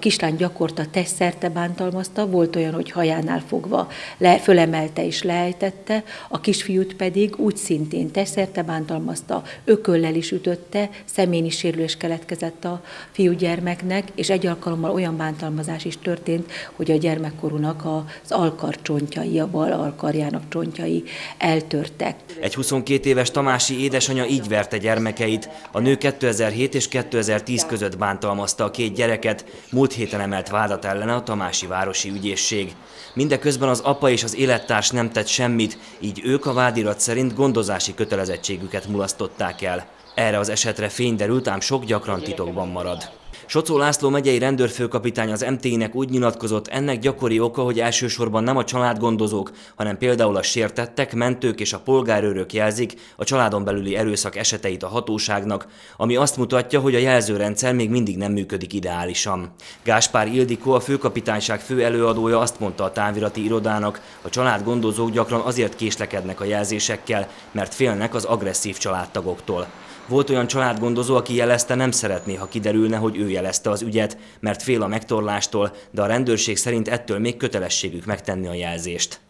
kislány gyakorta testszerte bántalmazta, volt olyan, hogy hajánál fogva le, fölemelte és leejtette, a kisfiút pedig úgy szintén testszerte bántalmazta, ököllel is ütötte, személyi sérülés keletkezett a fiúgyermeknek, és egy alkalommal olyan bántalmazás is történt, hogy a gyermekkorúnak az alkarcsontjai, a bal alkarjának csontjai eltörtek. Egy 22 éves Tamási édesanyja így verte gyermekeit. A nő 2007 és 2010 között bántalmazta a két gyereket, múlt héten emelt vádat ellene a Tamási Városi Ügyészség. Mindeközben az apa és az élettárs nem tett semmit, így ők a vádirat szerint gondozási kötelezettségüket mulasztották el. Erre az esetre fény derült, ám sok gyakran titokban marad. Socó László megyei rendőrfőkapitány az MT-nek úgy nyilatkozott, ennek gyakori oka, hogy elsősorban nem a családgondozók, hanem például a sértettek, mentők és a polgárőrök jelzik a családon belüli erőszak eseteit a hatóságnak, ami azt mutatja, hogy a jelzőrendszer még mindig nem működik ideálisan. Gáspár Ildikó, a főkapitányság fő előadója azt mondta a távirati irodának, a családgondozók gyakran azért késlekednek a jelzésekkel, mert félnek az agresszív családtagoktól. Volt olyan családgondozó, aki jelezte, nem szeretné, ha kiderülne, hogy ő jelezte az ügyet, mert fél a megtorlástól, de a rendőrség szerint ettől még kötelességük megtenni a jelzést.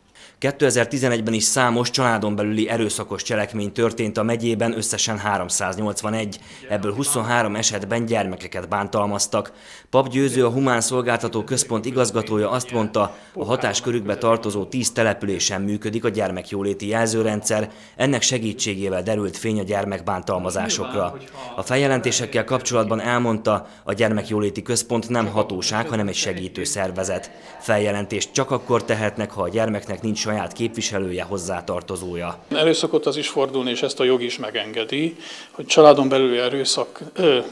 2011-ben is számos családon belüli erőszakos cselekmény történt a megyében, összesen 381, ebből 23 esetben gyermekeket bántalmaztak. Pap Győző, a Humán Szolgáltató Központ igazgatója azt mondta, a hatáskörükbe tartozó 10 településen működik a gyermekjóléti jelzőrendszer, ennek segítségével derült fény a gyermekbántalmazásokra. A feljelentésekkel kapcsolatban elmondta, a gyermekjóléti központ nem hatóság, hanem egy segítő szervezet. Feljelentést csak akkor tehetnek, ha a gyermeknek nincs saját képviselője, hozzátartozója. Erőszakot az is fordulni, és ezt a jog is megengedi, hogy családon belüli erőszak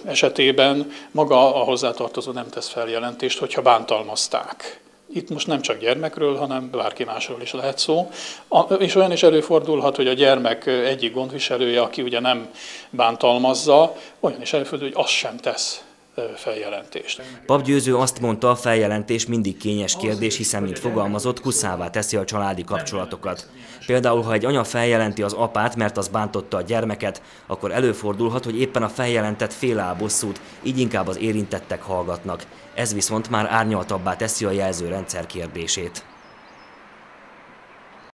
esetében maga a hozzátartozó nem tesz feljelentést, hogyha bántalmazták. Itt most nem csak gyermekről, hanem bárki másról is lehet szó. És olyan is előfordulhat, hogy a gyermek egyik gondviselője, aki ugye nem bántalmazza, olyan is előfordul, hogy azt sem tesz feljelentést. Pap Győző azt mondta, a feljelentés mindig kényes kérdés, hiszen, mint fogalmazott, kuszává teszi a családi kapcsolatokat. Például, ha egy anya feljelenti az apát, mert az bántotta a gyermeket, akkor előfordulhat, hogy éppen a feljelentett fél bosszút, így inkább az érintettek hallgatnak. Ez viszont már árnyaltabbá teszi a jelzőrendszer kérdését.